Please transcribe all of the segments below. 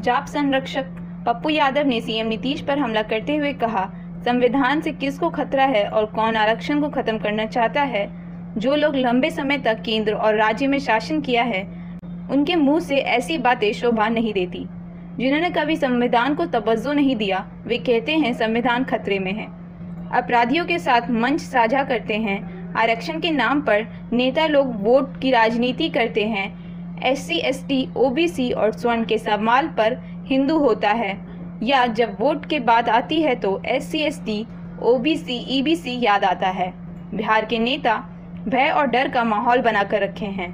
जाप संरक्षक पप्पू यादव ने सीएम नीतीश पर हमला करते हुए कहा, संविधान से किसको खतरा है और कौन आरक्षण को खत्म करना चाहता है? जो लोग लंबे समय तक केंद्र और राज्य में शासन किया है, उनके मुँह से ऐसी बातें शोभा नहीं देती। जिन्होंने कभी संविधान को तवज्जो नहीं दिया, वे कहते हैं संविधान खतरे में है। अपराधियों के साथ मंच साझा करते हैं। आरक्षण के नाम पर नेता लोग वोट की राजनीति करते हैं। S C S T O B C और स्वर्ण के सवाल पर हिंदू होता है। या जब वोट के बाद आती है तो S C S T O B C E B C याद आता है। बिहार के नेता भय और डर का माहौल बनाकर रखे हैं।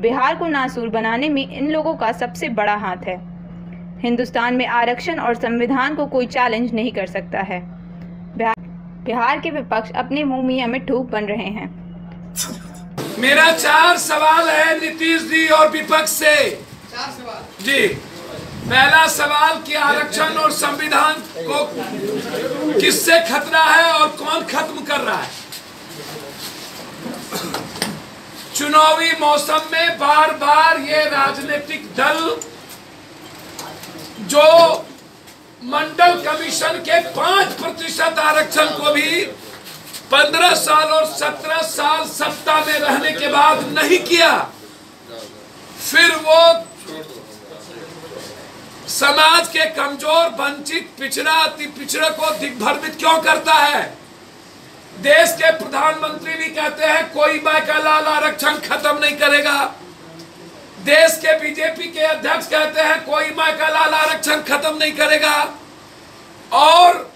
बिहार को नासूर बनाने में इन लोगों का सबसे बड़ा हाथ है। हिंदुस्तान में आरक्षण और संविधान को कोई चैलेंज नहीं कर सकता है। बिहार के विपक्ष अपने मुँह मियाँ में ठूक बन रहे हैं। मेरा चार सवाल है नीतीश जी और विपक्ष से। चार सवाल। जी। पहला सवाल कि आरक्षण और संविधान को किससे खतरा है और कौन खत्म कर रहा है? चुनावी मौसम में बार बार ये राजनीतिक दल जो मंडल कमीशन के पाँच प्रतिशत आरक्षण को भी पंद्रह साल और सत्रह साल सत्ता में रहने के बाद नहीं किया। फिर वो समाज के कमज़ोर, वंचित, पिछड़ा, अति पिछड़े को दिग्भ्रमित क्यों करता है? देश के प्रधानमंत्री भी कहते हैं, कोई बाका लाल आरक्षण खत्म नहीं करेगा। देश के बीजेपी के अध्यक्ष कहते हैं, कोई बाका लाल आरक्षण खत्म नहीं करेगा। और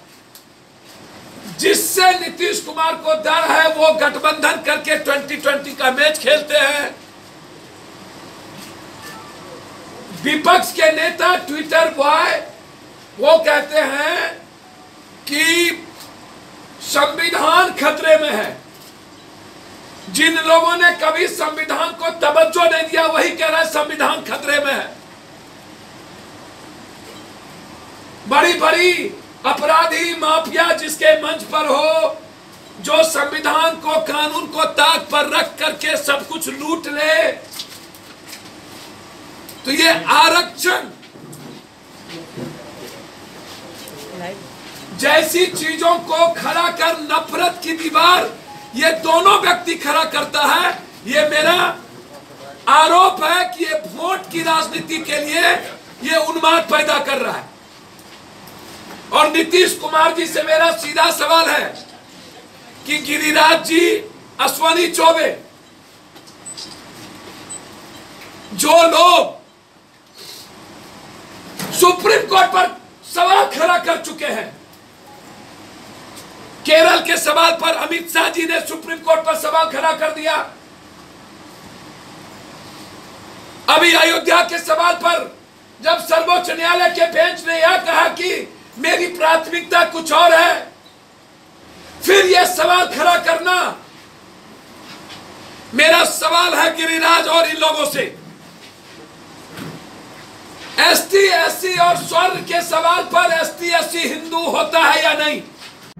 जिससे नीतीश कुमार को डर है, वो गठबंधन करके 2020 का मैच खेलते हैं। विपक्ष के नेता ट्विटर बॉय, वो कहते हैं कि संविधान खतरे में है। जिन लोगों ने कभी संविधान को तवज्जो नहीं दिया, वही कह रहा है संविधान खतरे में है। बड़ी बड़ी अपराधी माफिया जिसके मंच पर हो, जो संविधान को, कानून को ताक पर रख करके सब कुछ लूट ले तो ये आरक्षण जैसी चीज़ों को खड़ा कर नफरत की दीवार, ये दोनों व्यक्ति खड़ा करता है। ये मेरा आरोप है कि ये वोट की राजनीति के लिए ये उन्माद पैदा कर रहा है। और नीतीश कुमार जी से मेरा सीधा सवाल है कि गिरिराज जी, अश्वनी चौबे, जो लोग सुप्रीम कोर्ट पर सवाल खड़ा कर चुके हैं, केरल के सवाल पर अमित शाह जी ने सुप्रीम कोर्ट पर सवाल खड़ा कर दिया। अभी अयोध्या के सवाल पर जब सर्वोच्च न्यायालय के बेंच ने यह कहा कि मेरी प्राथमिकता कुछ और है। फिर यह सवाल खड़ा करना, मेरा सवाल है गिरिराज और इन लोगों से। एसटी, एससी और स्वर्ण के सवाल पर एसटी, एससी हिंदू होता है या नहीं?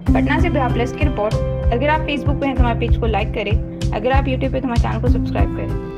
पटना से बिहार प्लस की रिपोर्ट। अगर आप फेसबुक पे हैं तो हमारे पेज को लाइक करें। अगर आप यूट्यूब पे तो हमारे चैनल को सब्सक्राइब करें।